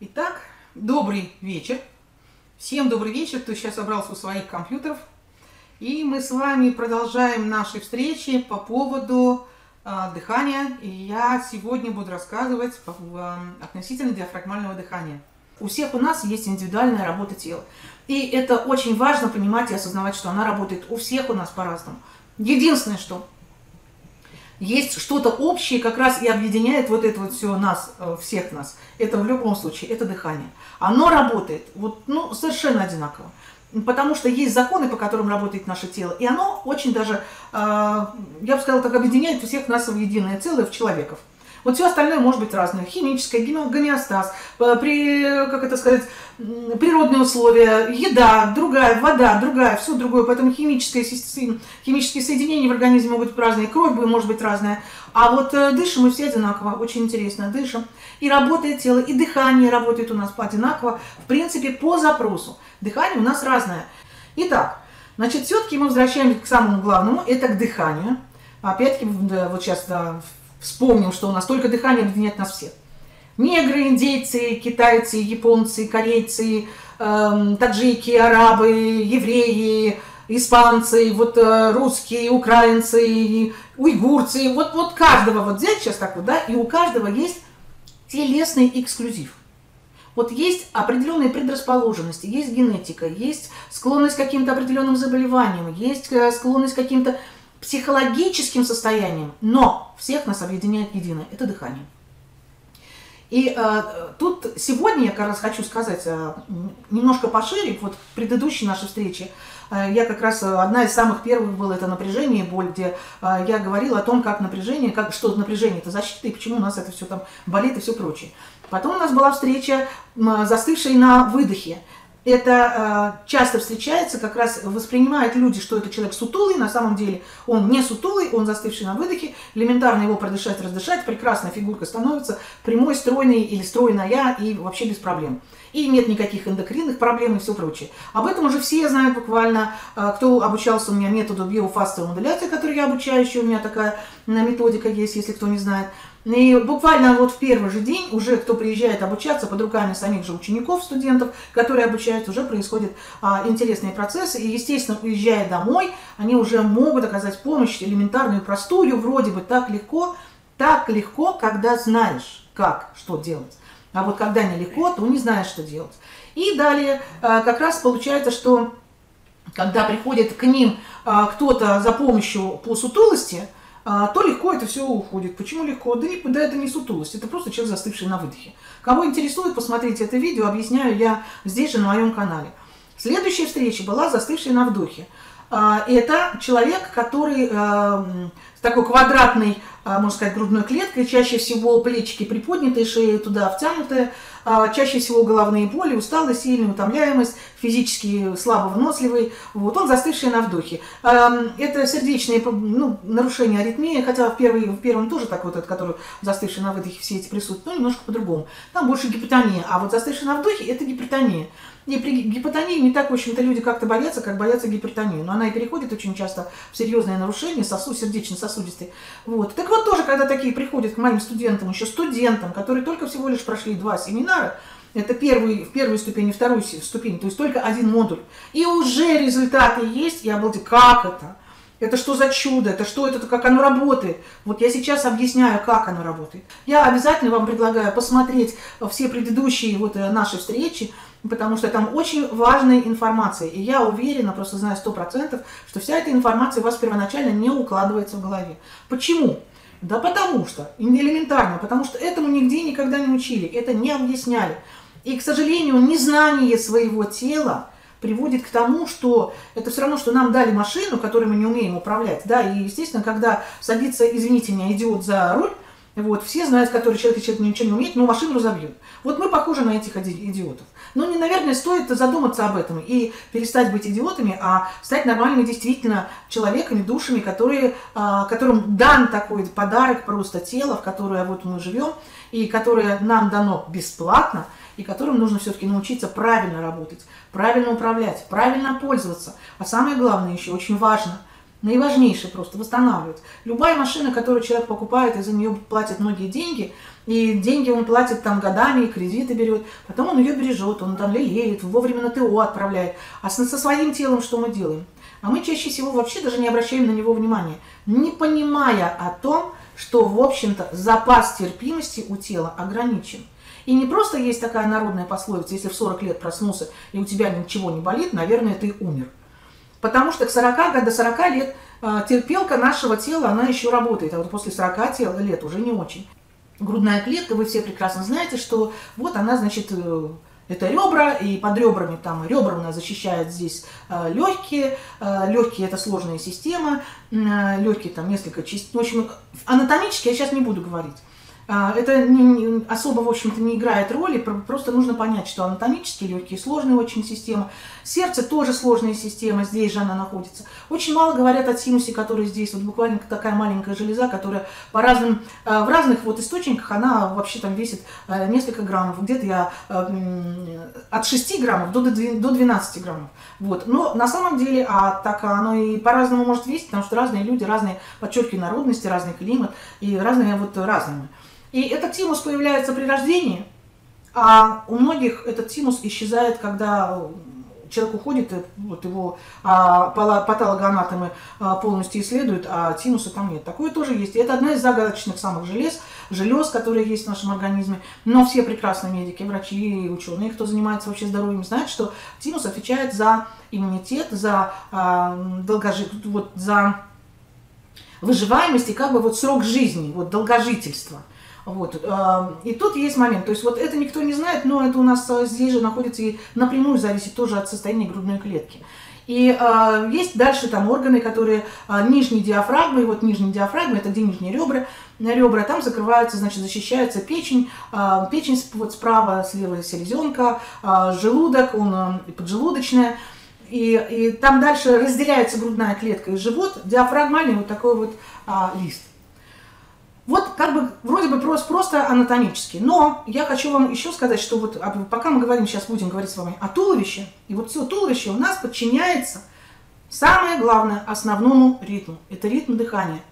Итак, добрый вечер. Всем добрый вечер, кто сейчас собрался у своих компьютеров. И мы с вами продолжаем наши встречи по поводу э, дыхания. И я сегодня буду рассказывать по, э, относительно диафрагмального дыхания. У всех у нас есть индивидуальная работа тела. И это очень важно понимать и осознавать, что она работает у всех у нас по-разному. Единственное, что есть что-то общее, как раз и объединяет вот это вот все нас, э, всех нас. Это в любом случае, это дыхание. Оно работает вот, ну, совершенно одинаково. Потому что есть законы, по которым работает наше тело, и оно очень даже, э, я бы сказала, так объединяет всех нас в единое целое, в человеков. Вот все остальное может быть разное. Химическое, гомеостаз, э, при, как это сказать, природные условия, еда, другая, вода, другая, все другое. Поэтому химические, химические соединения в организме могут быть разные, кровь может быть разная. А вот э, дышим мы все одинаково, очень интересно, дышим. И работает тело, и дыхание работает у нас одинаково, в принципе, по запросу. Дыхание у нас разное. Итак, значит, все-таки мы возвращаемся к самому главному, это к дыханию. Опять-таки, вот сейчас да, вспомним, что у нас только дыхание объединяет нас всех. Негры, индейцы, китайцы, японцы, корейцы, э, таджики, арабы, евреи, испанцы, вот э, русские, украинцы, уйгурцы, вот, вот каждого вот взять сейчас так вот, да, и у каждого есть телесный эксклюзив. Вот есть определенные предрасположенности, есть генетика, есть склонность к каким-то определенным заболеваниям, есть э, склонность к каким-то психологическим состоянием, но всех нас объединяет единое – это дыхание. И э, тут сегодня я как раз хочу сказать э, немножко пошире, вот предыдущей нашей встрече, э, я как раз, э, одна из самых первых была это напряжение и боль, где э, я говорила о том, как напряжение, как, что напряжение это защита и почему у нас это все там болит и все прочее. Потом у нас была встреча, э, застывшая на выдохе это э, часто встречается, как раз воспринимают люди, что это человек сутулый, на самом деле он не сутулый, он застывший на выдохе, элементарно его продышать, раздышать, прекрасная фигурка становится прямой, стройной или стройная и вообще без проблем. И нет никаких эндокринных проблем и все прочее. Об этом уже все знают буквально, э, кто обучался у меня методу биофасовой модуляции, который я обучаю, еще у меня такая методика есть, если кто не знает. И буквально вот в первый же день уже кто приезжает обучаться под руками самих же учеников, студентов, которые обучают, уже происходят а, интересные процессы. И, естественно, уезжая домой, они уже могут оказать помощь элементарную, простую, вроде бы так легко, так легко, когда знаешь, как, что делать. А вот когда нелегко, то не знаешь, что делать. И далее а, как раз получается, что когда приходит к ним а, кто-то за помощью по сутулости, то легко это все уходит. Почему легко? Да, да это не сутулость, это просто человек, застывший на выдохе. Кого интересует, посмотрите это видео, объясняю я здесь же на моем канале. Следующая встреча была застывшая на вдохе. А, это человек, который а, с такой квадратной, можно сказать, грудной клеткой, чаще всего плечики приподнятые, шея туда втянутая, а, чаще всего головные боли, усталость, сильная утомляемость, физически слабо выносливый, вот, он застывший на вдохе. Это сердечные ну, нарушения аритмии, хотя в, первый, в первом тоже так вот, этот, который застывший на выдохе, все эти присутствуют, но немножко по-другому. Там больше гипотония, а вот застывший на вдохе – это гипертония. И при гипотонии не так, в общем-то, люди как-то боятся, как боятся гипертонии. Но она и переходит очень часто в серьезные нарушения, сосуд сердечно-сосудистый. Вот. Так вот тоже, когда такие приходят к моим студентам, еще студентам, которые только всего лишь прошли два семинара, это первый, в первой ступени, вторую ступень, то есть только один модуль. И уже результаты есть, я обалдеть, как это? Это что за чудо? Это что это, как оно работает? Вот я сейчас объясняю, как оно работает. Я обязательно вам предлагаю посмотреть все предыдущие вот э, наши встречи, потому что там очень важная информация. И я уверена, просто знаю сто процентов, что вся эта информация у вас первоначально не укладывается в голове. Почему? Да потому что, элементарно, потому что этому нигде никогда не учили, это не объясняли. И, к сожалению, незнание своего тела приводит к тому, что это все равно, что нам дали машину, которой мы не умеем управлять. Да, и, естественно, когда садится, извините меня, идиот за руль, вот, все знают, который человек, человек ничего не умеет, но машину разобьет. Вот мы похожи на этих идиотов. Но, не, наверное, стоит задуматься об этом и перестать быть идиотами, а стать нормальными действительно человеками, душами, которые, а, которым дан такой подарок просто тело, в которое вот мы живем, и которое нам дано бесплатно, и которым нужно все-таки научиться правильно работать, правильно управлять, правильно пользоваться. А самое главное еще, очень важно – наиважнейшее просто восстанавливать. Любая машина, которую человек покупает и за нее платит многие деньги, и деньги он платит там годами, и кредиты берет, потом он ее бережет, он там лелеет, вовремя на ТО отправляет. А со своим телом что мы делаем? А мы чаще всего вообще даже не обращаем на него внимания, не понимая о том, что, в общем-то, запас терпимости у тела ограничен. И не просто есть такая народная пословица, если в 40 лет проснулся и у тебя ничего не болит, наверное, ты умер. Потому что к 40, до 40 лет э, терпелка нашего тела, она еще работает, а вот после 40 лет уже не очень. Грудная клетка, вы все прекрасно знаете, что вот она, значит, э, это ребра, и под ребрами там ребра у нас защищают здесь э, легкие. Э, легкие это сложная система, э, легкие там несколько частей. В общем, анатомически я сейчас не буду говорить. А, это особо, в общем-то, не играет роли, просто нужно понять, что анатомически легкие сложная очень система. Сердце тоже сложная система, здесь же она находится. Очень мало говорят о тимусе, который здесь, вот буквально такая маленькая железа, которая по разным, а, в разных вот источниках, она вообще там весит а, несколько граммов. Где-то я от 6 граммов до 12 граммов. Вот. Но на самом деле, а так оно и по-разному может весить, потому что разные люди, разные, подчеркиваю, народности, разный климат и разные вот разные. И этот тимус появляется при рождении, а у многих этот тимус исчезает, когда человек уходит, вот его а, патологоанатомы а, полностью исследуют, а тимуса там нет. Такое тоже есть. И это одна из загадочных самых желез, желез, которые есть в нашем организме. Но все прекрасные медики, врачи ученые, кто занимается вообще здоровьем, знают, что тимус отвечает за иммунитет, за а, долгожи... вот, за выживаемость и как бы вот срок жизни, вот долгожительство. Вот. Эм, и тут есть момент, то есть вот это никто не знает, но это у нас э, здесь же находится и напрямую зависит тоже от состояния грудной клетки. И э, есть дальше там органы, которые э, нижние диафрагмы, и вот нижние диафрагмы, это где нижние ребра, ребра, там закрываются, значит, защищается печень, э, печень вот справа, слева селезенка, э, желудок, он э, поджелудочная, и, и там дальше разделяется грудная клетка и живот, диафрагмальный вот такой вот э, лист. Вот как бы вроде бы просто, просто анатомически. Но я хочу вам еще сказать, что вот а, пока мы говорим, сейчас будем говорить с вами о туловище, и вот все туловище у нас подчиняется самое главное основному ритму. Это ритм дыхания.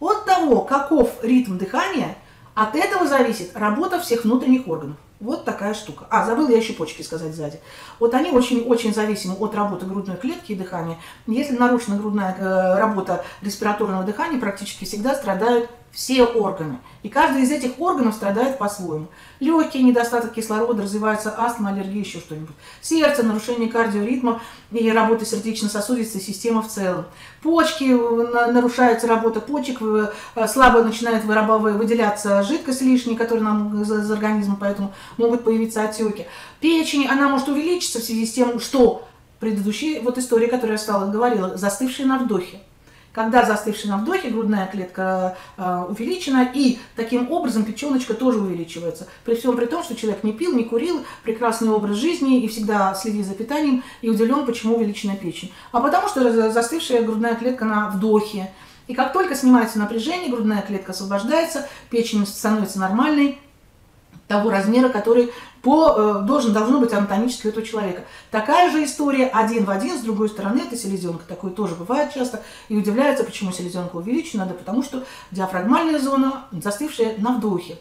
От того, каков ритм дыхания, от этого зависит работа всех внутренних органов. Вот такая штука. А, забыл я еще почки сказать сзади. Вот они очень-очень зависимы от работы грудной клетки и дыхания. Если нарушена грудная э, работа респираторного дыхания, практически всегда страдают все органы. И каждый из этих органов страдает по-своему. Легкие, недостаток кислорода, развивается астма, аллергия, еще что-нибудь. Сердце, нарушение кардиоритма и работы сердечно-сосудистой системы в целом. Почки, э, нарушается работа почек, э, слабо начинает выделяться жидкость лишняя, которая нам из организма, поэтому могут появиться отеки. Печень, она может увеличиться в связи с тем, что предыдущая вот история, которую я стала говорила, застывшая на вдохе. Когда застывшая на вдохе, грудная клетка э, увеличена, и таким образом печеночка тоже увеличивается. При всем при том, что человек не пил, не курил, прекрасный образ жизни и всегда следит за питанием, и удивлен, почему увеличена печень. А потому что застывшая грудная клетка на вдохе. И как только снимается напряжение, грудная клетка освобождается, печень становится нормальной, того размера, который по, э, должен, должно быть анатомически у этого человека. Такая же история один в один, с другой стороны, это селезенка. Такое тоже бывает часто. И удивляется, почему селезенка увеличена, да потому что диафрагмальная зона застывшая на вдохе.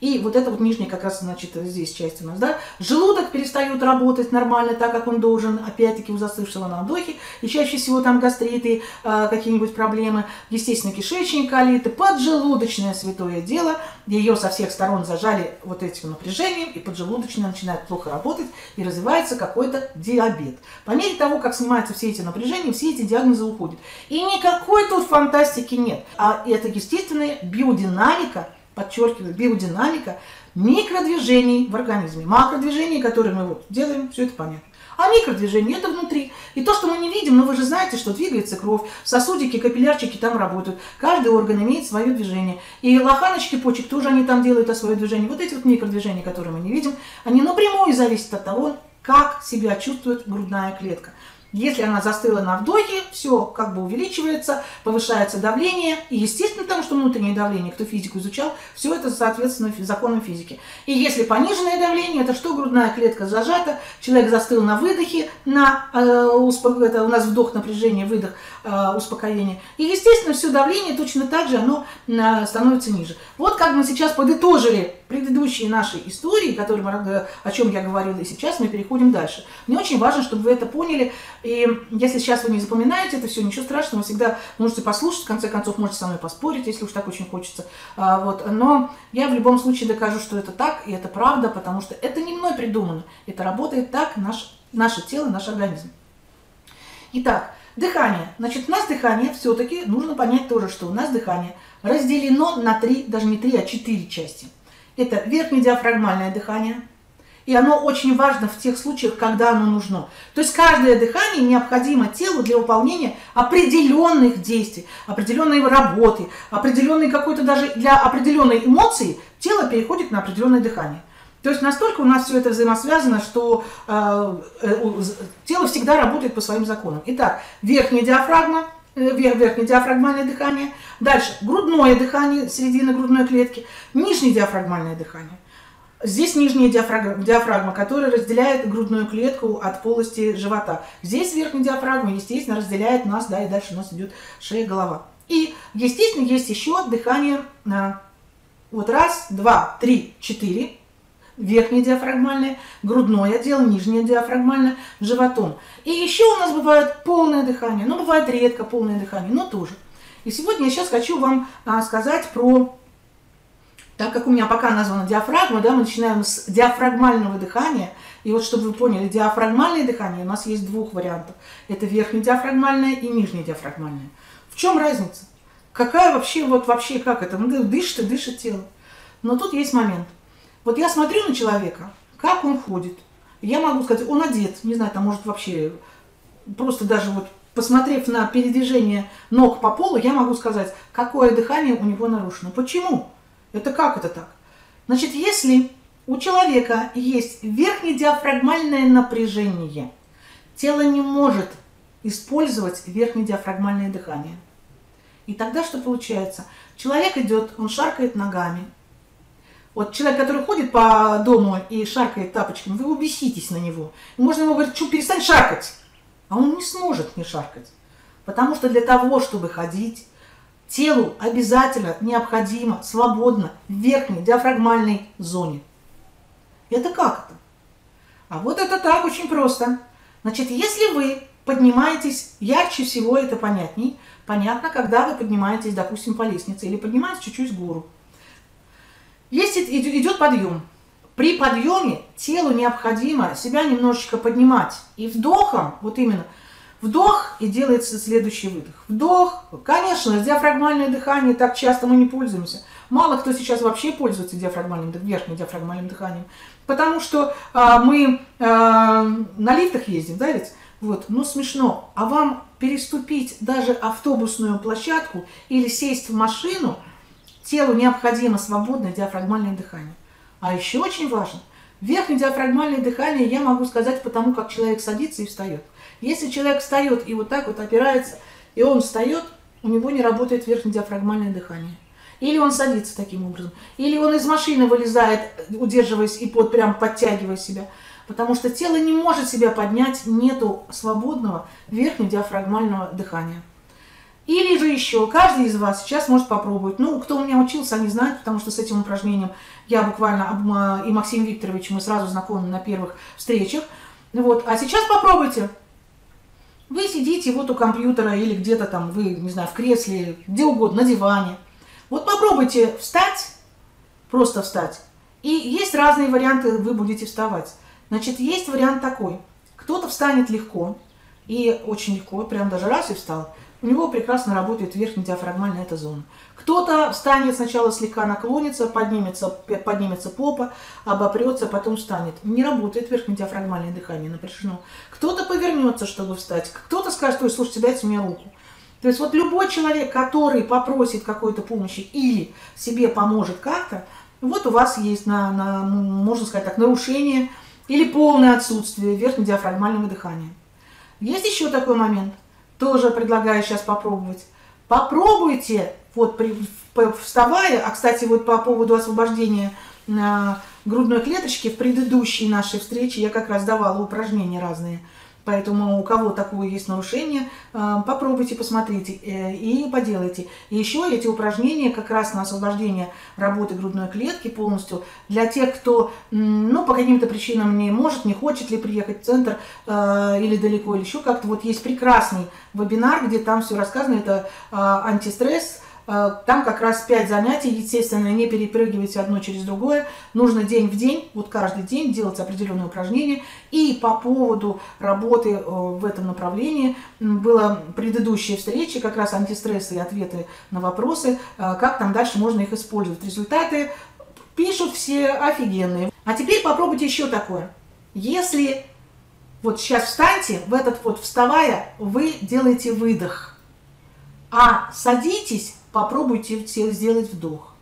И вот это вот нижняя как раз, значит, здесь часть у нас, да. Желудок перестает работать нормально, так как он должен, опять-таки, у застывшего на вдохе. И чаще всего там гастриты, э, какие-нибудь проблемы. Естественно, кишечник колиты, поджелудочное святое дело. Ее со всех сторон зажали вот этим напряжением, и поджелудочная начинает плохо работать, и развивается какой-то диабет. По мере того, как снимаются все эти напряжения, все эти диагнозы уходят. И никакой тут фантастики нет. А это естественная биодинамика подчеркиваю, биодинамика микродвижений в организме. Макродвижения, которые мы вот делаем, все это понятно. А микродвижения это внутри. И то, что мы не видим, но вы же знаете, что двигается кровь, сосудики, капиллярчики там работают. Каждый орган имеет свое движение. И лоханочки почек тоже они там делают свое движение. Вот эти вот микродвижения, которые мы не видим, они напрямую зависят от того, как себя чувствует грудная клетка. Если она застыла на вдохе, все как бы увеличивается, повышается давление. И естественно, потому что внутреннее давление, кто физику изучал, все это соответственно законам физики. И если пониженное давление, это что грудная клетка зажата, человек застыл на выдохе, на, э, это у нас вдох напряжение, выдох э, успокоение. И естественно, все давление точно так же оно э, становится ниже. Вот как мы сейчас подытожили предыдущие нашей истории, которые мы, о чем я говорила, и сейчас мы переходим дальше. Мне очень важно, чтобы вы это поняли. И если сейчас вы не запоминаете это все, ничего страшного, всегда можете послушать, в конце концов, можете со мной поспорить, если уж так очень хочется. А, вот. Но я в любом случае докажу, что это так, и это правда, потому что это не мной придумано. Это работает так, наш, наше тело, наш организм. Итак, дыхание. Значит, у нас дыхание все-таки, нужно понять тоже, что у нас дыхание разделено на три, даже не три, а четыре части. Это верхнее диафрагмальное дыхание, и оно очень важно в тех случаях, когда оно нужно. То есть каждое дыхание необходимо телу для выполнения определенных действий, определенной работы, определенной какой-то даже для определенной эмоции тело переходит на определенное дыхание. То есть настолько у нас все это взаимосвязано, что э, э, тело всегда работает по своим законам. Итак, верхняя диафрагма, э, верхнее диафрагмальное дыхание, дальше грудное дыхание, середина грудной клетки, нижнее диафрагмальное дыхание. Здесь нижняя диафрагма, диафрагма, которая разделяет грудную клетку от полости живота. Здесь верхняя диафрагма, естественно, разделяет нас, да, и дальше у нас идет шея, голова. И, естественно, есть еще дыхание на вот раз, два, три, четыре верхнее диафрагмальное, грудное отдел, нижнее диафрагмальное, животом. И еще у нас бывает полное дыхание, но бывает редко полное дыхание, но тоже. И сегодня я сейчас хочу вам а, сказать про, так как у меня пока названа диафрагма, да, мы начинаем с диафрагмального дыхания. И вот чтобы вы поняли, диафрагмальное дыхание у нас есть двух вариантов. Это верхнее диафрагмальное и нижнее диафрагмальное. В чем разница? Какая вообще, вот вообще, как это? Ну, дышит и дышит тело. Но тут есть момент. Вот я смотрю на человека, как он ходит. Я могу сказать, он одет, не знаю, там может вообще просто даже вот посмотрев на передвижение ног по полу, я могу сказать, какое дыхание у него нарушено. Почему? Это как это так? Значит, если у человека есть верхнедиафрагмальное напряжение, тело не может использовать верхнедиафрагмальное дыхание. И тогда что получается? Человек идет, он шаркает ногами, вот человек, который ходит по дому и шаркает тапочками, вы убеситесь на него. можно ему говорить, что перестань шаркать. А он не сможет не шаркать. Потому что для того, чтобы ходить, телу обязательно необходимо свободно в верхней диафрагмальной зоне. Это как это? А вот это так очень просто. Значит, если вы поднимаетесь, ярче всего это понятней, понятно, когда вы поднимаетесь, допустим, по лестнице или поднимаетесь чуть-чуть в гору. Есть идет подъем. При подъеме телу необходимо себя немножечко поднимать. И вдохом, вот именно, вдох и делается следующий выдох. Вдох, конечно, диафрагмальное дыхание, так часто мы не пользуемся. Мало кто сейчас вообще пользуется диафрагмальным, верхним диафрагмальным дыханием. Потому что а, мы а, на лифтах ездим, да ведь? Вот, ну смешно. А вам переступить даже автобусную площадку или сесть в машину – Телу необходимо свободное диафрагмальное дыхание. А еще очень важно, верхнее диафрагмальное дыхание я могу сказать потому, как человек садится и встает. Если человек встает и вот так вот опирается, и он встает, у него не работает верхнее диафрагмальное дыхание. Или он садится таким образом, или он из машины вылезает, удерживаясь и под, прям подтягивая себя. Потому что тело не может себя поднять, нету свободного верхнего диафрагмального дыхания. Или же еще, каждый из вас сейчас может попробовать. Ну, кто у меня учился, они знают, потому что с этим упражнением я буквально, и Максим Викторович, мы сразу знакомы на первых встречах. Вот. А сейчас попробуйте. Вы сидите вот у компьютера или где-то там, вы, не знаю, в кресле, где угодно, на диване. Вот попробуйте встать, просто встать. И есть разные варианты, вы будете вставать. Значит, есть вариант такой. Кто-то встанет легко, и очень легко, прям даже раз и встал у него прекрасно работает верхняя диафрагмальная эта зона. Кто-то встанет, сначала слегка наклонится, поднимется, поднимется попа, обопрется, потом встанет. Не работает верхнее диафрагмальное дыхание, напряжено. Кто-то повернется, чтобы встать, кто-то скажет, ой, слушайте, дайте мне руку. То есть вот любой человек, который попросит какой-то помощи или себе поможет как-то, вот у вас есть, на, на, можно сказать так, нарушение или полное отсутствие верхнедиафрагмального дыхания. Есть еще такой момент – тоже предлагаю сейчас попробовать. Попробуйте, вот при, вставая, а, кстати, вот по поводу освобождения грудной клеточки, в предыдущей нашей встрече я как раз давала упражнения разные. Поэтому у кого такое есть нарушение, э, попробуйте, посмотрите э, и поделайте. И еще эти упражнения как раз на освобождение работы грудной клетки полностью для тех, кто ну, по каким-то причинам не может, не хочет ли приехать в центр э, или далеко, или еще как-то. Вот есть прекрасный вебинар, где там все рассказано. Это антистресс, там как раз 5 занятий, естественно, не перепрыгивайте одно через другое. Нужно день в день, вот каждый день делать определенные упражнения. И по поводу работы э, в этом направлении было предыдущие встречи, как раз антистрессы и ответы на вопросы, э, как там дальше можно их использовать. Результаты пишут все офигенные. А теперь попробуйте еще такое. Если вот сейчас встаньте, в этот вот вставая, вы делаете выдох. А садитесь, попробуйте сделать вдох.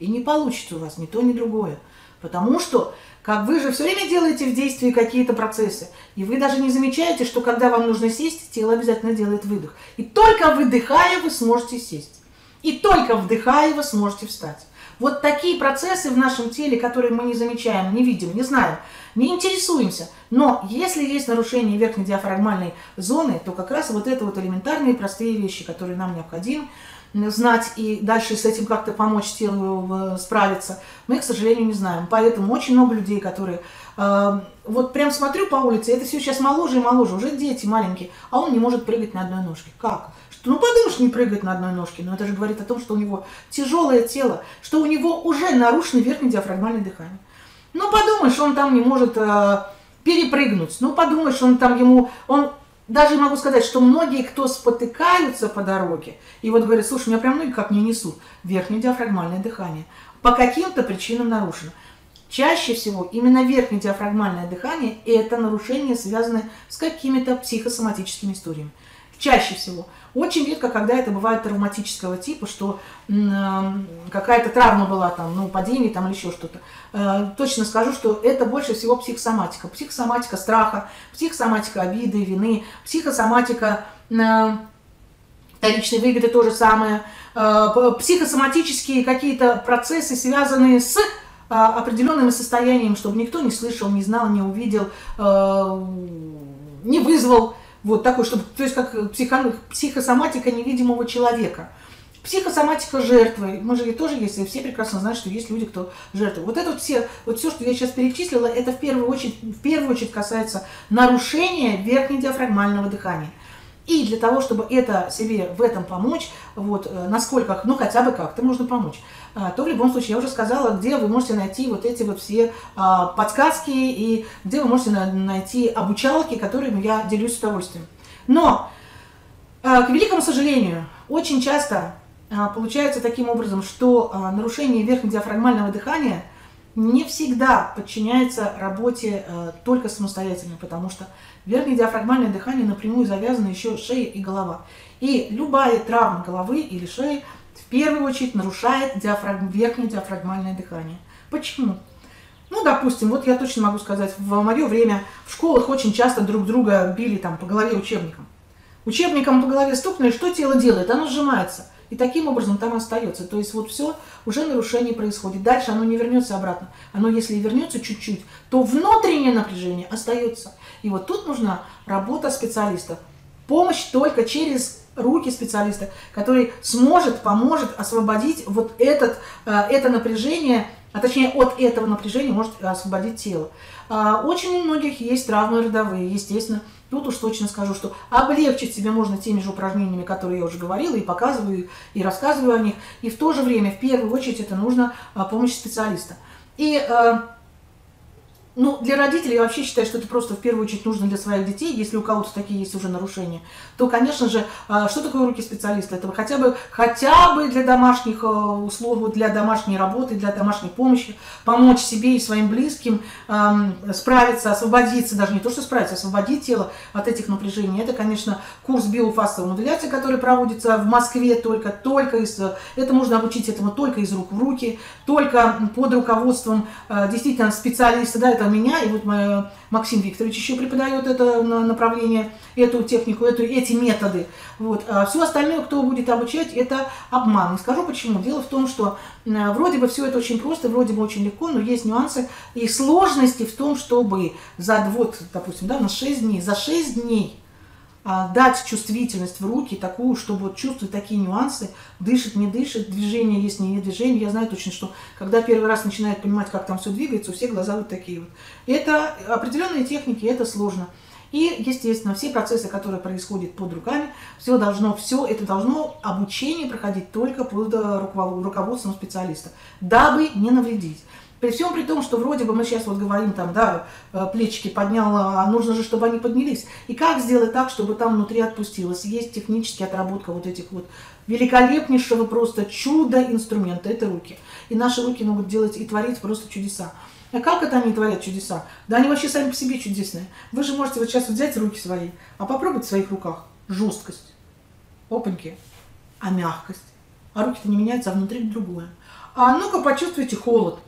И не получится у вас ни то, ни другое. Потому что, как вы же все время делаете в действии какие-то процессы, и вы даже не замечаете, что когда вам нужно сесть, тело обязательно делает выдох. И только выдыхая, вы сможете сесть. И только вдыхая, вы сможете встать. Вот такие процессы в нашем теле, которые мы не замечаем, не видим, не знаем, не интересуемся. Но если есть нарушение верхней диафрагмальной зоны, то как раз вот это вот элементарные простые вещи, которые нам необходимы, знать и дальше с этим как-то помочь телу э, справиться, мы, к сожалению, не знаем. Поэтому очень много людей, которые... Э, вот прям смотрю по улице, это все сейчас моложе и моложе, уже дети маленькие, а он не может прыгать на одной ножке. Как? Что, ну подумаешь, не прыгать на одной ножке, но это же говорит о том, что у него тяжелое тело, что у него уже нарушено верхнее диафрагмальное дыхание. Ну подумаешь, он там не может э, перепрыгнуть, ну подумаешь, он там ему, он даже могу сказать, что многие, кто спотыкаются по дороге, и вот говорят, слушай, меня прям ноги как не несут, верхнее диафрагмальное дыхание, по каким-то причинам нарушено. Чаще всего именно верхнее диафрагмальное дыхание – это нарушение, связанное с какими-то психосоматическими историями. Чаще всего. Очень редко, когда это бывает травматического типа, что какая-то травма была, там, ну, падение там или еще что-то. Э, точно скажу, что это больше всего психосоматика. Психосоматика страха, психосоматика обиды, вины, психосоматика вторичной выгоды то же самое. Э, психосоматические какие-то процессы, связанные с э, определенным состоянием, чтобы никто не слышал, не знал, не увидел, э, не вызвал вот такой, чтобы, то есть как психо, психосоматика невидимого человека. Психосоматика жертвы. Мы же тоже есть, и все прекрасно знают, что есть люди, кто жертвы. Вот это вот все, вот все, что я сейчас перечислила, это в первую очередь, в первую очередь касается нарушения верхнедиафрагмального дыхания. И для того, чтобы это себе в этом помочь, вот, э, насколько, ну хотя бы как-то можно помочь, то в любом случае я уже сказала, где вы можете найти вот эти вот все а, подсказки и где вы можете найти обучалки, которыми я делюсь с удовольствием. Но, а, к великому сожалению, очень часто получается таким образом, что нарушение верхнедиафрагмального дыхания не всегда подчиняется работе только самостоятельно, потому что Верхнее диафрагмальное дыхание напрямую завязано еще шея и голова. И любая травма головы или шеи в первую очередь нарушает диафрагм, верхнее диафрагмальное дыхание. Почему? Ну, допустим, вот я точно могу сказать, в мое время в школах очень часто друг друга били там по голове учебником. Учебником по голове стукнули, что тело делает? Оно сжимается. И таким образом там остается. То есть вот все, уже нарушение происходит. Дальше оно не вернется обратно. Оно, если вернется чуть-чуть, то внутреннее напряжение остается. И вот тут нужна работа специалиста. Помощь только через руки специалиста, который сможет, поможет освободить вот этот, э, это напряжение, а точнее от этого напряжения может освободить тело. А, очень у многих есть травмы родовые, естественно, Тут уж точно скажу, что облегчить себе можно теми же упражнениями, которые я уже говорила, и показываю, и рассказываю о них. И в то же время, в первую очередь, это нужно а, помощь специалиста. И а, ну, для родителей я вообще считаю, что это просто в первую очередь нужно для своих детей, если у кого-то такие есть уже нарушения, то, конечно же, а, что такое руки специалиста? Это хотя бы, хотя бы для домашних а, услуг, для домашней работы, для домашней помощи, помочь себе и своим близким справиться, освободиться, даже не то, что справиться, освободить тело от этих напряжений. Это, конечно, курс биофасовой модуляции, который проводится в Москве только, только из, это можно обучить этому только из рук в руки, только под руководством а, действительно специалиста, да, это это меня, и вот моя, Максим Викторович еще преподает это направление, эту технику, эту, эти методы. Вот. А все остальное, кто будет обучать, это обман. И скажу почему. Дело в том, что вроде бы все это очень просто, вроде бы очень легко, но есть нюансы и сложности в том, чтобы за, вот, допустим, да, на 6 дней, за 6 дней дать чувствительность в руки такую, чтобы вот чувствовать такие нюансы, дышит, не дышит, движение есть, не нет движения. Я знаю точно, что когда первый раз начинает понимать, как там все двигается, у всех глаза вот такие вот. Это определенные техники, это сложно. И, естественно, все процессы, которые происходят под руками, все должно, все это должно обучение проходить только под руководством специалиста, дабы не навредить. При всем при том, что вроде бы мы сейчас вот говорим, там, да, э, плечики поднял, а нужно же, чтобы они поднялись. И как сделать так, чтобы там внутри отпустилось? Есть техническая отработка вот этих вот великолепнейшего просто чудо инструмента, это руки. И наши руки могут делать и творить просто чудеса. А как это они творят чудеса? Да они вообще сами по себе чудесные. Вы же можете вот сейчас взять руки свои, а попробовать в своих руках жесткость, опаньки, а мягкость. А руки-то не меняются, а внутри другое. А ну-ка почувствуйте холод.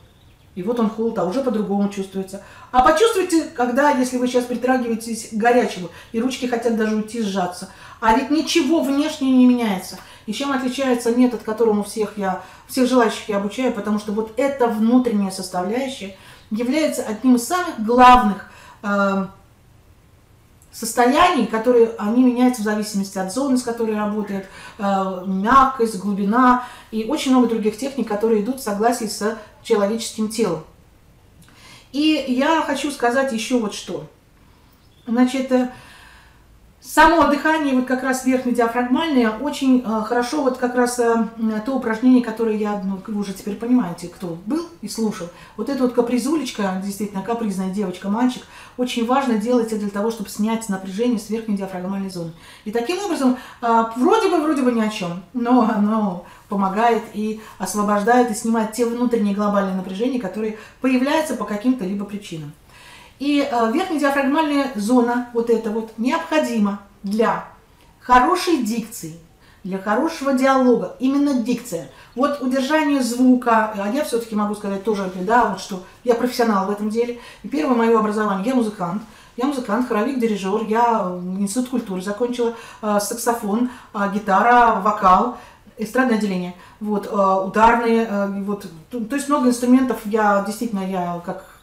И вот он холод, а уже по-другому чувствуется. А почувствуйте, когда, если вы сейчас притрагиваетесь к горячему, и ручки хотят даже уйти сжаться. А ведь ничего внешне не меняется. И чем отличается метод, которому всех, я, всех желающих я обучаю, потому что вот эта внутренняя составляющая является одним из самых главных э, состояний, которые они меняются в зависимости от зоны, с которой работает, э, мягкость, глубина и очень много других техник, которые идут в согласии с человеческим телом. И я хочу сказать еще вот что. Значит, э, Само дыхание, вот как раз верхне-диафрагмальное, очень э, хорошо, вот как раз э, то упражнение, которое я, ну, вы уже теперь понимаете, кто был и слушал. Вот эта вот капризулечка, действительно капризная девочка, мальчик, очень важно делать это для того, чтобы снять напряжение с верхней диафрагмальной зоны. И таким образом, э, вроде бы, вроде бы ни о чем, но оно помогает и освобождает, и снимает те внутренние глобальные напряжения, которые появляются по каким-то либо причинам. И э, верхняя диафрагмальная зона, вот это вот, необходима для хорошей дикции, для хорошего диалога, именно дикция. Вот удержание звука, а я все-таки могу сказать тоже, да, вот что я профессионал в этом деле. И первое мое образование, я музыкант. Я музыкант, хоровик, дирижер, я институт культуры закончила, э, саксофон, э, гитара, вокал, эстрадное отделение, вот, э, ударные, э, вот, то, то есть много инструментов, я действительно, я как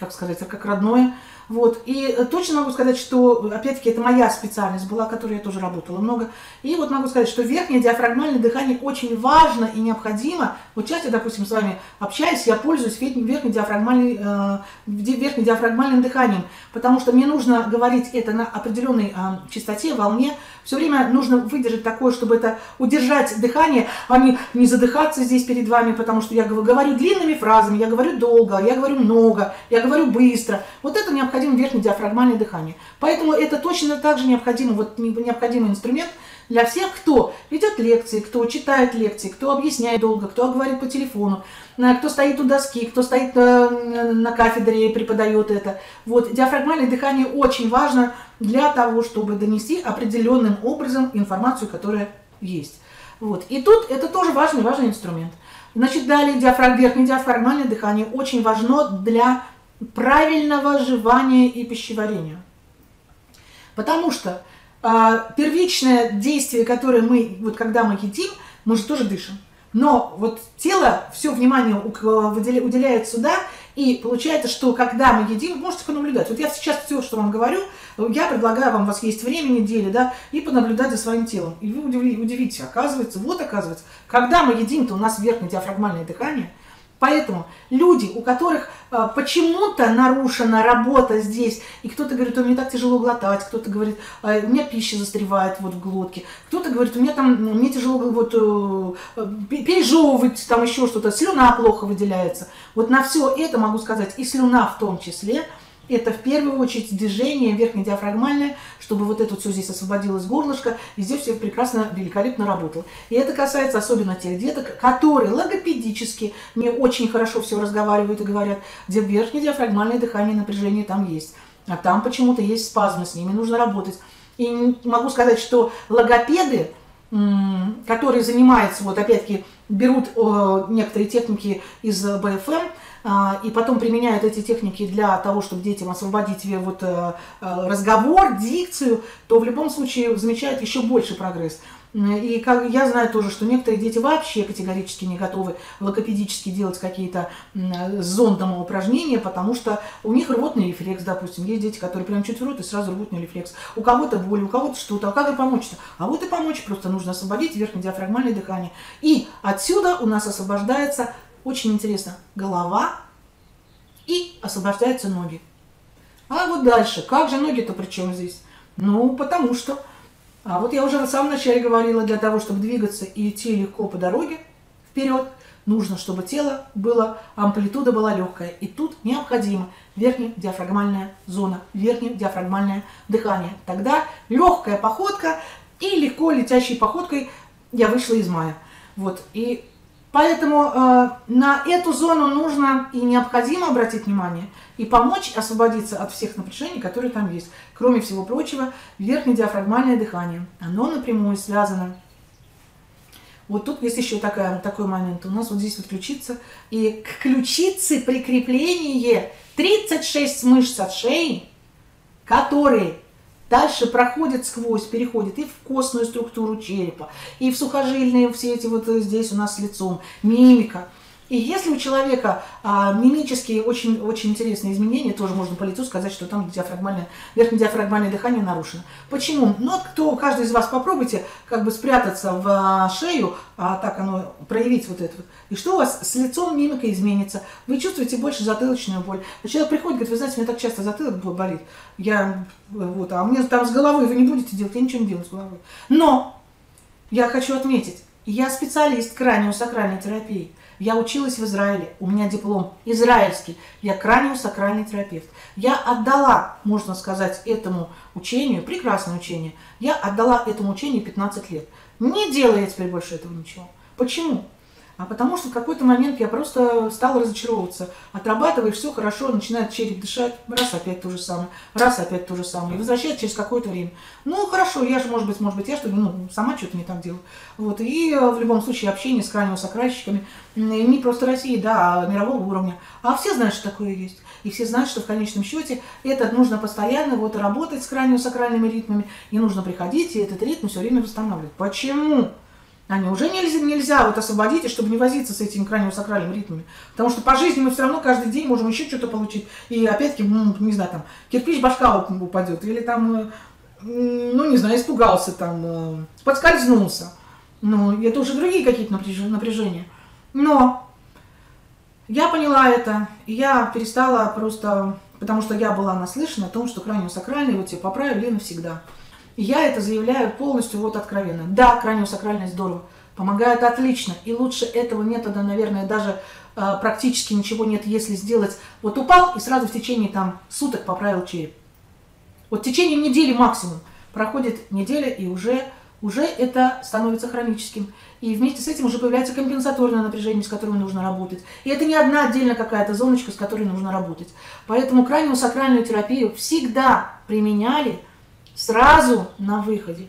как сказать, как родное. Вот. И точно могу сказать, что, опять-таки, это моя специальность была, которой я тоже работала много. И вот могу сказать, что верхнее диафрагмальное дыхание очень важно и необходимо. Вот я, допустим, с вами общаюсь, я пользуюсь верхним диафрагмальным, э, верхним диафрагмальным дыханием, потому что мне нужно говорить это на определенной э, частоте, волне. Все время нужно выдержать такое, чтобы это удержать дыхание, а не, не задыхаться здесь перед вами, потому что я говорю длинными фразами, я говорю долго, я говорю много, я говорю быстро. Вот это необходимо необходимо верхнее диафрагмальное дыхание. Поэтому это точно так же необходимо, вот необходимый инструмент для всех, кто ведет лекции, кто читает лекции, кто объясняет долго, кто говорит по телефону, кто стоит у доски, кто стоит э, на кафедре и преподает это. Вот, диафрагмальное дыхание очень важно для того, чтобы донести определенным образом информацию, которая есть. Вот. И тут это тоже важный, важный инструмент. Значит, далее диафраг, верхнее диафрагмальное дыхание очень важно для правильного жевания и пищеварения. Потому что э, первичное действие, которое мы, вот когда мы едим, мы же тоже дышим. Но вот тело, все внимание уделяет сюда, и получается, что когда мы едим, можете понаблюдать. Вот я сейчас все, что вам говорю, я предлагаю вам, у вас есть время недели, да, и понаблюдать за своим телом. И вы удивитесь, оказывается, вот оказывается, когда мы едим, то у нас верхнее диафрагмальное дыхание – Поэтому люди, у которых э, почему-то нарушена работа здесь, и кто-то говорит, у меня так тяжело глотать, кто-то говорит, э, у меня пища застревает вот в глотке, кто-то говорит, у меня там, ну, мне тяжело вот э, пережевывать, там еще что-то, слюна плохо выделяется. Вот на все это могу сказать, и слюна в том числе – это в первую очередь движение верхнедиафрагмальное, чтобы вот это все здесь освободилось горлышко, и здесь все прекрасно, великолепно работало. И это касается особенно тех деток, которые логопедически не очень хорошо все разговаривают и говорят, где верхнее диафрагмальное дыхание, напряжение там есть. А там почему-то есть спазмы, с ними нужно работать. И могу сказать, что логопеды, которые занимаются, вот опять-таки берут некоторые техники из БФМ, и потом применяют эти техники для того, чтобы детям освободить вот э, э, разговор, дикцию, то в любом случае замечают еще больше прогресс. И как, я знаю тоже, что некоторые дети вообще категорически не готовы логопедически делать какие-то зондом упражнения, потому что у них рвотный рефлекс, допустим. Есть дети, которые прям чуть рот и сразу рвотный рефлекс. У кого-то боль, у кого-то что-то. А как и помочь-то? А вот и помочь, просто нужно освободить верхнедиафрагмальное дыхание. И отсюда у нас освобождается, очень интересно, голова и освобождаются ноги. А вот дальше, как же ноги-то при чем здесь? Ну, потому что а вот я уже в самом начале говорила, для того, чтобы двигаться и идти легко по дороге вперед, нужно, чтобы тело было, амплитуда была легкая. И тут необходимо верхняя диафрагмальная зона, верхнее диафрагмальное дыхание. Тогда легкая походка и легко летящей походкой я вышла из мая. Вот. И Поэтому э, на эту зону нужно и необходимо обратить внимание и помочь освободиться от всех напряжений, которые там есть. Кроме всего прочего, верхнее диафрагмальное дыхание. Оно напрямую связано. Вот тут есть еще такая, такой момент. У нас вот здесь вот ключица. И к ключице прикрепление 36 мышц от шеи, которые Дальше проходит сквозь, переходит и в костную структуру черепа, и в сухожильные все эти вот здесь у нас с лицом, мимика – и если у человека а, мимические очень, очень интересные изменения, тоже можно по лицу сказать, что там диафрагмальное, верхнедиафрагмальное дыхание нарушено. Почему? Ну, кто, каждый из вас попробуйте как бы спрятаться в а, шею, а так оно, проявить вот это вот. И что у вас с лицом мимика изменится? Вы чувствуете больше затылочную боль. А человек приходит, говорит, вы знаете, мне так часто затылок болит. Я, вот, а мне там с головой вы не будете делать, я ничего не делаю с головой. Но я хочу отметить, я специалист краниосакральной терапии. Я училась в Израиле, у меня диплом израильский, я краниосакральный терапевт. Я отдала, можно сказать, этому учению, прекрасное учение, я отдала этому учению 15 лет. Не делая теперь больше этого ничего. Почему? А потому что в какой-то момент я просто стала разочаровываться. Отрабатываешь, все хорошо, начинает череп дышать, раз опять то же самое, раз опять то же самое, и возвращается через какое-то время. Ну, хорошо, я же, может быть, может быть, я что-то, ну, сама что-то не так делаю. Вот, и э, в любом случае общение с краниосакральщиками, не просто России, да, а мирового уровня. А все знают, что такое есть. И все знают, что в конечном счете это нужно постоянно вот работать с краниосакральными ритмами, и нужно приходить, и этот ритм все время восстанавливать. Почему? Они уже нельзя, нельзя вот освободить, чтобы не возиться с этими краниосакральными ритмами. Потому что по жизни мы все равно каждый день можем еще что-то получить. И опять-таки, ну, не знаю, там, кирпич башка упадет, или там, э, ну, не знаю, испугался, там, э, подскользнулся. Ну, это уже другие какие-то напряжения. Но я поняла это, и я перестала просто, потому что я была наслышана о том, что краниосакральные вот тебе поправили навсегда я это заявляю полностью вот откровенно. Да, краниосакральность здорово, помогает отлично. И лучше этого метода, наверное, даже э, практически ничего нет, если сделать. Вот упал и сразу в течение там суток поправил череп. Вот в течение недели максимум. Проходит неделя и уже, уже это становится хроническим. И вместе с этим уже появляется компенсаторное напряжение, с которым нужно работать. И это не одна отдельно какая-то зоночка, с которой нужно работать. Поэтому краниосакральную терапию всегда применяли – сразу на выходе.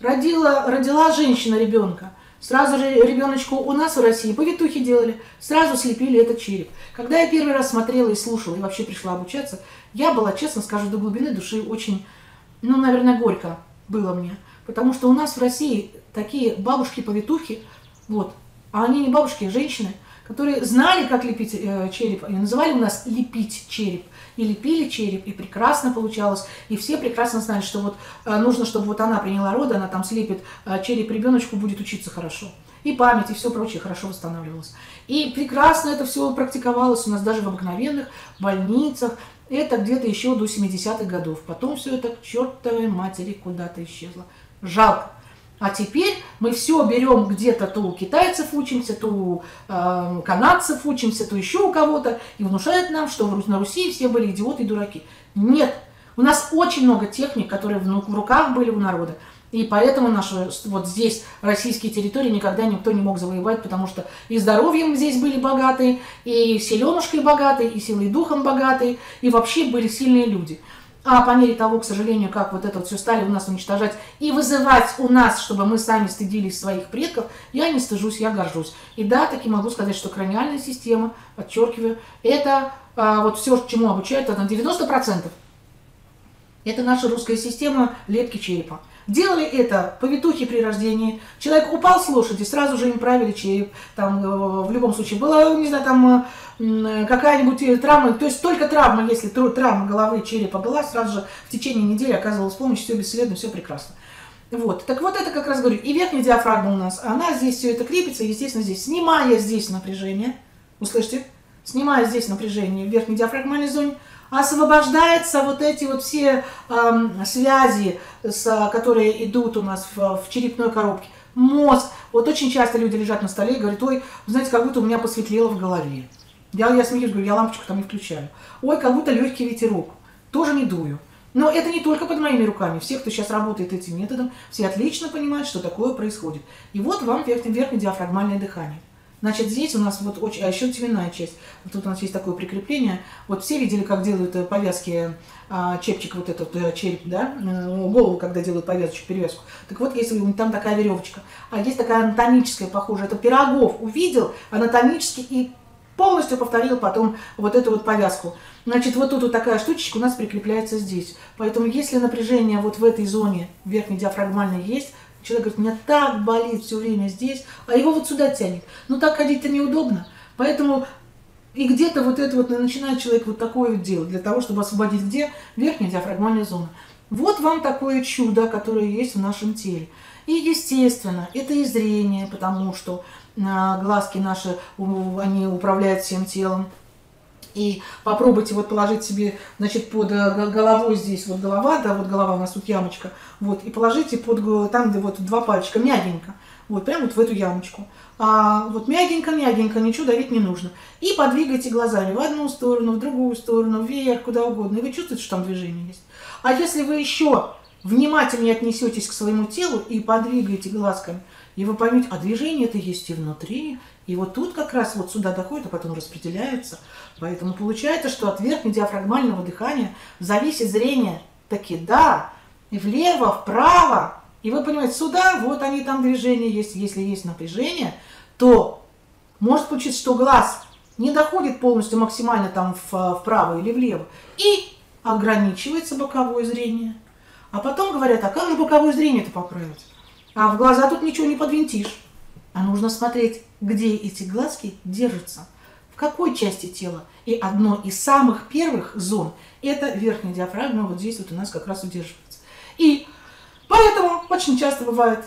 Родила, родила женщина ребенка, сразу же ребеночку у нас в России повитухи делали, сразу слепили этот череп. Когда я первый раз смотрела и слушала, и вообще пришла обучаться, я была, честно скажу, до глубины души очень, ну, наверное, горько было мне. Потому что у нас в России такие бабушки-повитухи, вот, а они не бабушки, а женщины, которые знали, как лепить э, череп, и называли у нас лепить череп и лепили череп, и прекрасно получалось. И все прекрасно знали, что вот э, нужно, чтобы вот она приняла роды, она там слепит э, череп ребеночку, будет учиться хорошо. И память, и все прочее хорошо восстанавливалось. И прекрасно это все практиковалось у нас даже в обыкновенных больницах. Это где-то еще до 70-х годов. Потом все это к чертовой матери куда-то исчезло. Жалко. А теперь мы все берем где-то, то у китайцев учимся, то у э, канадцев учимся, то еще у кого-то, и внушают нам, что на Руси все были идиоты и дураки. Нет, у нас очень много техник, которые в, в руках были у народа. И поэтому наши вот здесь российские территории никогда никто не мог завоевать, потому что и здоровьем здесь были богатые, и селенушкой богатые, и силой духом богатые, и вообще были сильные люди. А по мере того, к сожалению, как вот это вот все стали у нас уничтожать и вызывать у нас, чтобы мы сами стыдились своих предков, я не стыжусь, я горжусь. И да, таки могу сказать, что краниальная система, подчеркиваю, это а, вот все, чему обучают, это на 90%. Это наша русская система лепки черепа. Делали это повитухи при рождении. Человек упал с лошади, сразу же им правили череп. Там, э, в любом случае, была, не знаю, там э, какая-нибудь травма. То есть только травма, если травма головы, черепа была, сразу же в течение недели оказывалась помощь, все бесследно, все прекрасно. Вот. Так вот это как раз говорю. И верхняя диафрагма у нас, она здесь все это крепится, естественно, здесь. Снимая здесь напряжение, услышите? Снимая здесь напряжение в верхней диафрагмальной зоне, освобождаются вот эти вот все э, связи, с, которые идут у нас в, в черепной коробке. Мозг. Вот очень часто люди лежат на столе и говорят, ой, знаете, как будто у меня посветлело в голове. Я, я смеюсь, говорю, я лампочку там не включаю. Ой, как будто легкий ветерок. Тоже не дую. Но это не только под моими руками. Все, кто сейчас работает этим методом, все отлично понимают, что такое происходит. И вот вам верхнее, диафрагмальное дыхание. Значит, здесь у нас вот очень, а еще теменная часть. Вот тут у нас есть такое прикрепление. Вот все видели, как делают э, повязки, а, чепчик вот этот, э, череп, да, э, голову, когда делают повязочку, перевязку. Так вот, если там такая веревочка, а есть такая анатомическая, похожая, это Пирогов увидел анатомически и полностью повторил потом вот эту вот повязку. Значит, вот тут вот такая штучечка у нас прикрепляется здесь. Поэтому если напряжение вот в этой зоне верхней диафрагмальной есть, Человек говорит, меня так болит все время здесь, а его вот сюда тянет. Ну так ходить-то неудобно. Поэтому и где-то вот это вот начинает человек вот такое вот делать, для того, чтобы освободить где? Верхняя диафрагмальная зона. Вот вам такое чудо, которое есть в нашем теле. И, естественно, это и зрение, потому что а, глазки наши, они управляют всем телом. И попробуйте вот положить себе, значит, под э, головой здесь вот голова, да, вот голова у нас тут ямочка, вот, и положите под там, где вот два пальчика, мягенько, вот, прямо вот в эту ямочку. А вот мягенько-мягенько, ничего давить не нужно. И подвигайте глазами в одну сторону, в другую сторону, вверх, куда угодно. И вы чувствуете, что там движение есть. А если вы еще внимательнее отнесетесь к своему телу и подвигаете глазками, и вы поймете, а движение это есть и внутри, и вот тут как раз вот сюда доходит, а потом распределяется. Поэтому получается, что от верхнего диафрагмального дыхания зависит зрение. Таки да, и влево, вправо. И вы понимаете, сюда, вот они там движения есть. Если есть напряжение, то может получиться, что глаз не доходит полностью максимально там вправо или влево. И ограничивается боковое зрение. А потом говорят, а как же боковое зрение-то поправить? А в глаза тут ничего не подвинтишь. А нужно смотреть, где эти глазки держатся, в какой части тела. И одно из самых первых зон – это верхняя диафрагма, вот здесь вот у нас как раз удерживается. И поэтому очень часто бывает,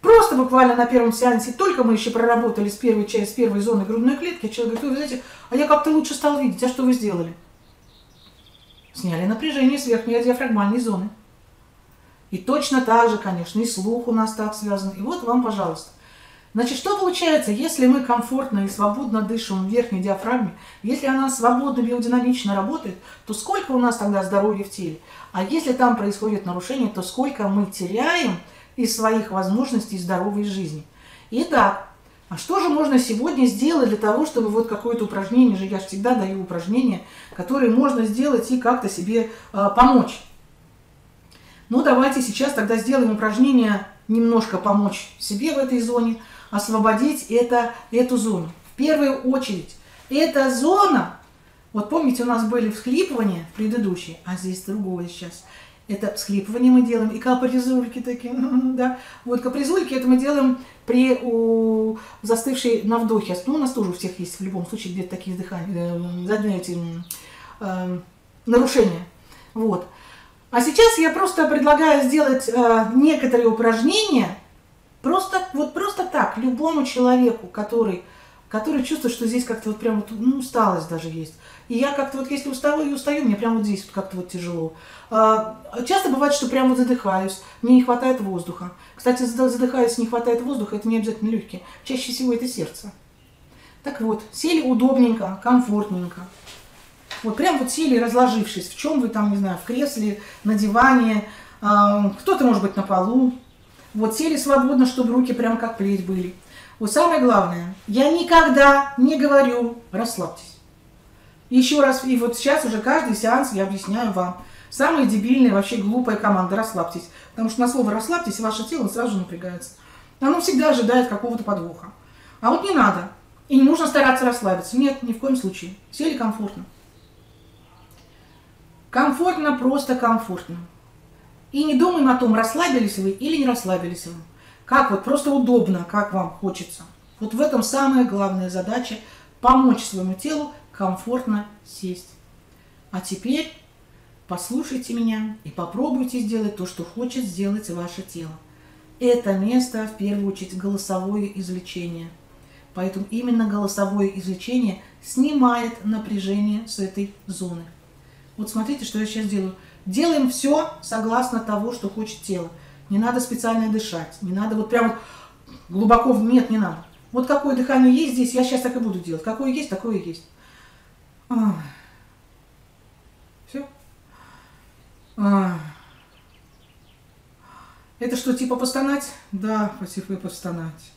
просто буквально на первом сеансе, только мы еще проработали с первой части, с первой зоны грудной клетки, а человек говорит, вы знаете, а я как-то лучше стал видеть, а что вы сделали? Сняли напряжение с верхней диафрагмальной зоны. И точно так же, конечно, и слух у нас так связан. И вот вам, пожалуйста, Значит, что получается, если мы комфортно и свободно дышим в верхней диафрагме, если она свободно, биодинамично работает, то сколько у нас тогда здоровья в теле? А если там происходит нарушение, то сколько мы теряем из своих возможностей здоровой жизни? Итак, а что же можно сегодня сделать для того, чтобы вот какое-то упражнение же, я всегда даю упражнения, которые можно сделать и как-то себе э, помочь. Ну, давайте сейчас тогда сделаем упражнение немножко помочь себе в этой зоне – освободить это, эту зону. В первую очередь, эта зона, вот помните, у нас были всхлипывания предыдущие, а здесь другое сейчас. Это всхлипывание мы делаем, и капризульки такие, да. Вот капризульки это мы делаем при у, застывшей на вдохе. Ну, у нас тоже у всех есть в любом случае где-то такие дыхания, эти э, нарушения. Вот. А сейчас я просто предлагаю сделать э, некоторые упражнения, Просто, вот просто так, любому человеку, который, который чувствует, что здесь как-то вот прям вот, ну, усталость даже есть. И я как-то вот, если устаю и устаю, мне прям вот здесь вот как-то вот тяжело. А, часто бывает, что прям вот задыхаюсь, мне не хватает воздуха. Кстати, задыхаюсь, не хватает воздуха, это не обязательно легкие. Чаще всего это сердце. Так вот, сели удобненько, комфортненько. Вот прям вот сели, разложившись, в чем вы там, не знаю, в кресле, на диване, кто-то, может быть, на полу, вот сели свободно, чтобы руки прям как плеть были. Вот самое главное, я никогда не говорю «расслабьтесь». Еще раз, и вот сейчас уже каждый сеанс я объясняю вам. Самая дебильная, вообще глупая команда. Расслабьтесь. Потому что на слово расслабьтесь, ваше тело сразу же напрягается. Оно всегда ожидает какого-то подвоха. А вот не надо. И не нужно стараться расслабиться. Нет, ни в коем случае. Сели комфортно. Комфортно, просто комфортно. И не думаем о том, расслабились вы или не расслабились вы. Как вот, просто удобно, как вам хочется. Вот в этом самая главная задача – помочь своему телу комфортно сесть. А теперь послушайте меня и попробуйте сделать то, что хочет сделать ваше тело. Это место, в первую очередь, голосовое извлечение. Поэтому именно голосовое извлечение снимает напряжение с этой зоны. Вот смотрите, что я сейчас делаю. Делаем все согласно того, что хочет тело. Не надо специально дышать. Не надо вот прям глубоко... Нет, не надо. Вот какое дыхание есть здесь, я сейчас так и буду делать. Какое есть, такое и есть. Все. Это что, типа постонать? Да, типа постонать.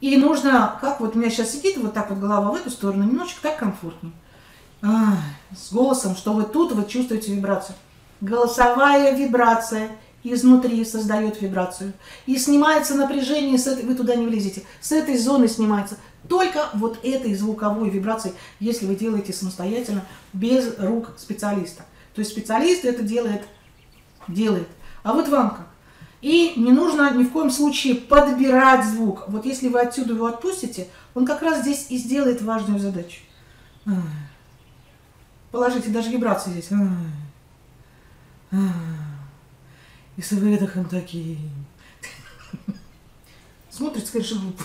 И нужно, как вот у меня сейчас сидит, вот так вот голова в эту сторону, немножечко так комфортнее. А, с голосом, что вы тут, вы чувствуете вибрацию. Голосовая вибрация изнутри создает вибрацию. И снимается напряжение, с этой, вы туда не влезете, с этой зоны снимается. Только вот этой звуковой вибрации, если вы делаете самостоятельно, без рук специалиста. То есть специалист это делает, делает. А вот вам как? И не нужно ни в коем случае подбирать звук. Вот если вы отсюда его отпустите, он как раз здесь и сделает важную задачу. Положите даже вибрации здесь. И с выдохом такие. Смотрите, конечно, глупо.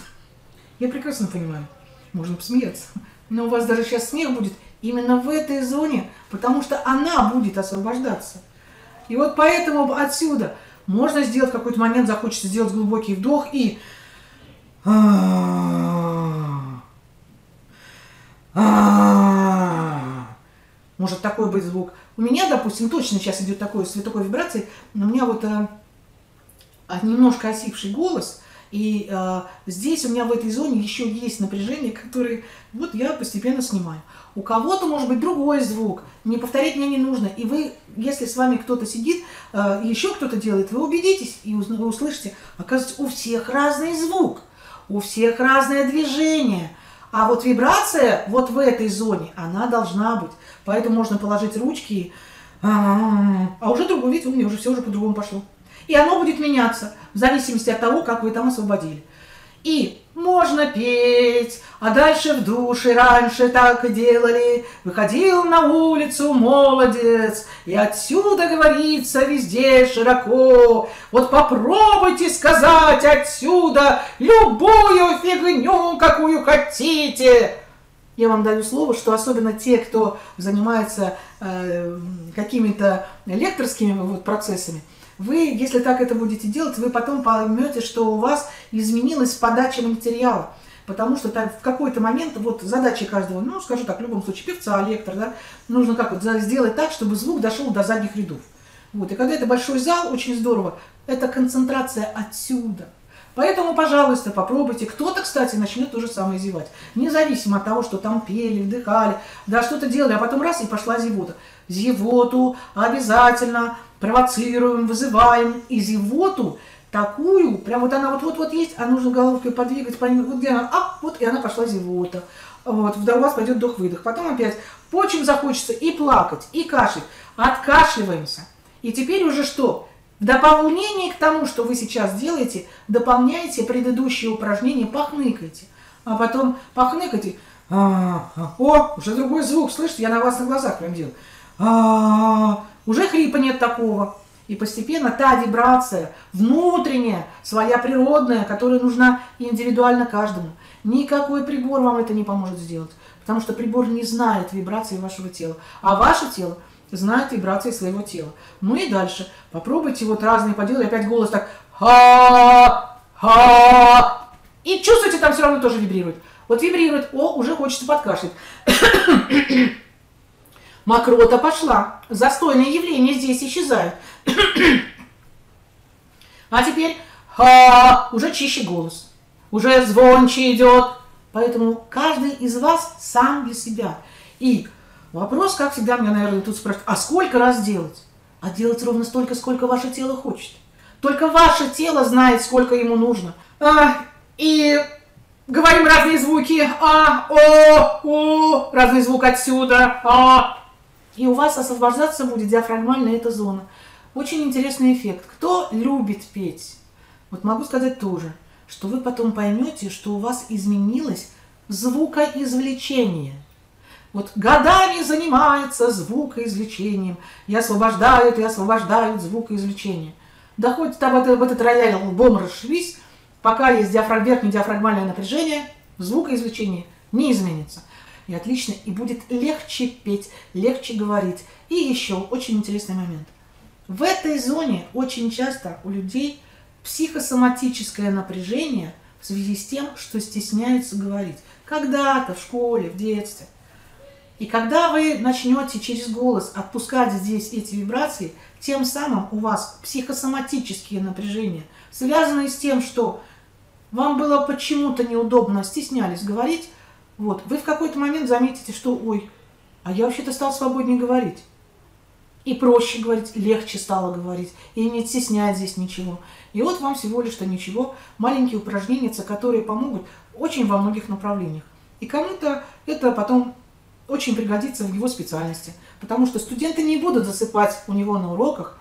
Я прекрасно понимаю. Можно посмеяться. Но у вас даже сейчас смех будет именно в этой зоне, потому что она будет освобождаться. И вот поэтому отсюда можно сделать в какой-то момент, захочется сделать глубокий вдох и... Может такой быть звук. У меня, допустим, точно сейчас идет такой, с такой вибрацией, но у меня вот э, немножко осипший голос, и э, здесь у меня в этой зоне еще есть напряжение, которое вот я постепенно снимаю. У кого-то может быть другой звук, не повторять мне не нужно. И вы, если с вами кто-то сидит, э, еще кто-то делает, вы убедитесь и услышите, оказывается, у всех разный звук, у всех разное движение. А вот вибрация вот в этой зоне, она должна быть. Поэтому можно положить ручки, а уже другой, видите, у меня уже все уже по-другому пошло. И оно будет меняться в зависимости от того, как вы там освободили. И можно петь, а дальше в душе раньше так делали. Выходил на улицу молодец, и отсюда говорится везде широко. Вот попробуйте сказать отсюда любую фигню, какую хотите. Я вам даю слово, что особенно те, кто занимается э, какими-то лекторскими вот, процессами, вы, если так это будете делать, вы потом поймете, что у вас изменилась подача материала. Потому что так, в какой-то момент вот задача каждого, ну, скажу так, в любом случае, певца, лектор, да, нужно как вот сделать так, чтобы звук дошел до задних рядов. Вот, и когда это большой зал, очень здорово, это концентрация отсюда. Поэтому, пожалуйста, попробуйте. Кто-то, кстати, начнет то же самое зевать. Независимо от того, что там пели, вдыхали, да, что-то делали, а потом раз и пошла зевота. Зевоту обязательно провоцируем, вызываем. И зевоту такую, прям вот она вот-вот-вот есть, а нужно головкой подвигать, вот где она, а, вот и она пошла зевота. Вот, у вас пойдет вдох-выдох. Потом опять очень захочется и плакать, и кашлять. Откашливаемся. И теперь уже что? В дополнение к тому, что вы сейчас делаете, дополняйте предыдущие упражнения, похныкайте. А потом похныкайте. А, о, уже другой звук, слышите, я на вас на глазах прям делаю. А, уже хрипа нет такого. И постепенно та вибрация, внутренняя, своя природная, которая нужна индивидуально каждому. Никакой прибор вам это не поможет сделать, потому что прибор не знает вибрации вашего тела. А ваше тело – знает вибрации своего тела. Ну и дальше. Попробуйте вот разные поделы. Опять голос так ха ха И чувствуете, там все равно тоже вибрирует. Вот вибрирует. О, уже хочется подкашлять. Мокрота пошла. Застойные явления здесь исчезают. а теперь ха, уже чище голос. Уже звонче идет. Поэтому каждый из вас сам для себя. И Вопрос, как всегда, меня, наверное, тут спрашивают, а сколько раз делать? А делать ровно столько, сколько ваше тело хочет. Только ваше тело знает, сколько ему нужно. А, и говорим разные звуки. А, о, о, разный звук отсюда. А. И у вас освобождаться будет диафрагмальная эта зона. Очень интересный эффект. Кто любит петь? Вот могу сказать тоже, что вы потом поймете, что у вас изменилось звукоизвлечение. Вот годами занимается звукоизвлечением, и освобождают, и освобождают звукоизвлечение. Доходит там это, в этот рояль лбом расшибись, пока есть диафраг, верхнее диафрагмальное напряжение, звукоизвлечение не изменится. И отлично, и будет легче петь, легче говорить. И еще очень интересный момент. В этой зоне очень часто у людей психосоматическое напряжение в связи с тем, что стесняются говорить. Когда-то в школе, в детстве. И когда вы начнете через голос отпускать здесь эти вибрации, тем самым у вас психосоматические напряжения, связанные с тем, что вам было почему-то неудобно, стеснялись говорить, вот, вы в какой-то момент заметите, что, ой, а я вообще-то стал свободнее говорить. И проще говорить, легче стало говорить, и не стеснять здесь ничего. И вот вам всего лишь-то ничего, маленькие упражнения, которые помогут очень во многих направлениях. И кому-то это потом очень пригодится в его специальности, потому что студенты не будут засыпать у него на уроках,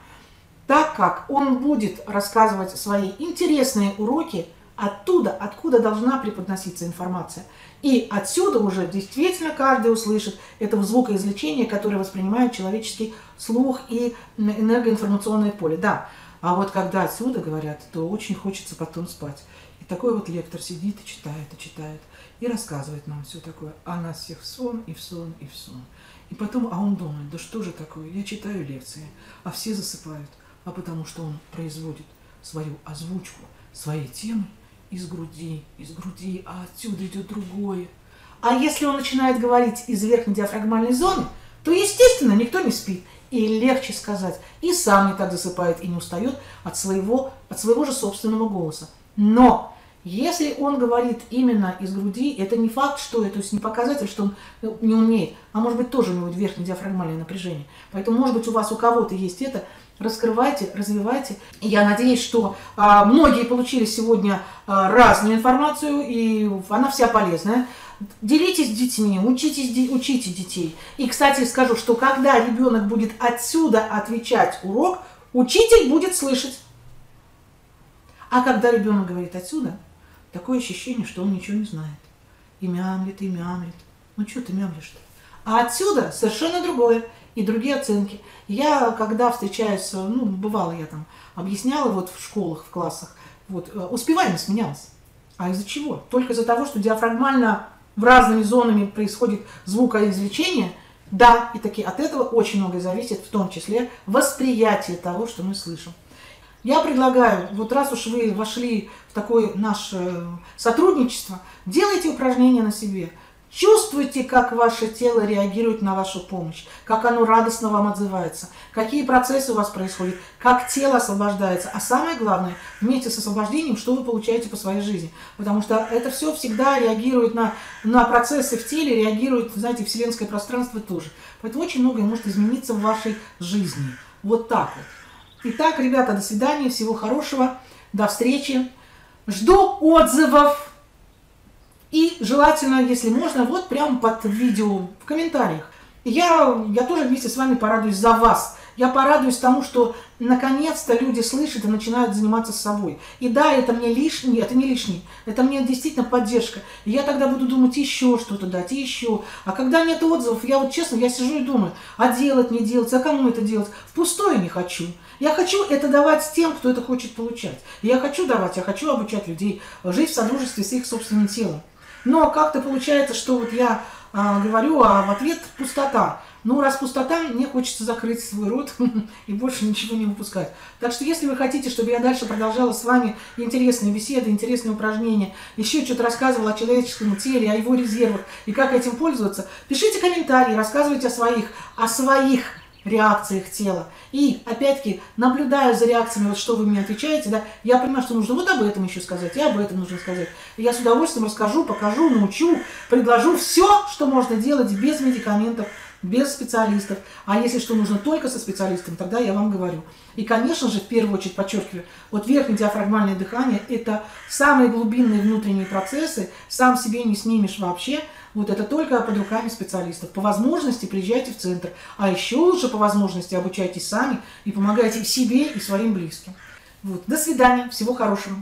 так как он будет рассказывать свои интересные уроки оттуда, откуда должна преподноситься информация. И отсюда уже действительно каждый услышит это звукоизвлечение, которое воспринимает человеческий слух и энергоинформационное поле. Да, а вот когда отсюда говорят, то очень хочется потом спать. И такой вот лектор сидит и читает, и читает, и рассказывает нам все такое. А нас всех в сон, и в сон, и в сон. И потом, а он думает, да что же такое, я читаю лекции, а все засыпают. А потому что он производит свою озвучку, своей темы из груди, из груди, а отсюда идет другое. А если он начинает говорить из верхней диафрагмальной зоны, то, естественно, никто не спит. И легче сказать. И сам не так засыпает и не устает от своего, от своего же собственного голоса. Но если он говорит именно из груди, это не факт, что это, то есть не показатель, что он ну, не умеет, а может быть тоже у него верхнее диафрагмальное напряжение. Поэтому, может быть, у вас у кого-то есть это, раскрывайте, развивайте. Я надеюсь, что а, многие получили сегодня а, разную информацию, и она вся полезная. Делитесь с детьми, учитесь, учите детей. И, кстати, скажу, что когда ребенок будет отсюда отвечать урок, учитель будет слышать. А когда ребенок говорит отсюда, такое ощущение, что он ничего не знает. И мямлит, и мямлит. Ну что ты мямлишь-то? А отсюда совершенно другое и другие оценки. Я, когда встречаюсь, ну, бывало я там, объясняла вот в школах, в классах, вот, э, успеваемость менялась. А из-за чего? Только из-за того, что диафрагмально в разными зонами происходит звукоизвлечение, да, и таки от этого очень многое зависит, в том числе восприятие того, что мы слышим. Я предлагаю, вот раз уж вы вошли в такое наше сотрудничество, делайте упражнения на себе. Чувствуйте, как ваше тело реагирует на вашу помощь, как оно радостно вам отзывается, какие процессы у вас происходят, как тело освобождается. А самое главное, вместе с освобождением, что вы получаете по своей жизни. Потому что это все всегда реагирует на, на процессы в теле, реагирует, знаете, вселенское пространство тоже. Поэтому очень многое может измениться в вашей жизни. Вот так вот. Итак, ребята, до свидания, всего хорошего, до встречи. Жду отзывов и желательно, если можно, вот прямо под видео в комментариях. Я, я тоже вместе с вами порадуюсь за вас. Я порадуюсь тому, что наконец-то люди слышат и начинают заниматься собой. И да, это мне лишнее, это не лишнее, это мне действительно поддержка. И я тогда буду думать еще что-то дать, еще. А когда нет отзывов, я вот честно, я сижу и думаю, а делать, не делать, а кому это делать? В пустое не хочу. Я хочу это давать тем, кто это хочет получать. Я хочу давать, я хочу обучать людей жить в содружестве с их собственным телом. Но как-то получается, что вот я а, говорю, а в ответ пустота. Ну, раз пустота, мне хочется закрыть свой рот и больше ничего не выпускать. Так что, если вы хотите, чтобы я дальше продолжала с вами интересные беседы, интересные упражнения, еще что-то рассказывала о человеческом теле, о его резервах и как этим пользоваться, пишите комментарии, рассказывайте о своих, о своих реакциях тела. И, опять-таки, наблюдая за реакциями, вот что вы мне отвечаете, да, я понимаю, что нужно вот об этом еще сказать, и об этом нужно сказать. Я с удовольствием расскажу, покажу, научу, предложу все, что можно делать без медикаментов без специалистов. А если что нужно только со специалистом, тогда я вам говорю. И, конечно же, в первую очередь подчеркиваю, вот верхнее диафрагмальное дыхание – это самые глубинные внутренние процессы, сам себе не снимешь вообще. Вот это только под руками специалистов. По возможности приезжайте в центр. А еще лучше по возможности обучайтесь сами и помогайте себе и своим близким. Вот. До свидания. Всего хорошего.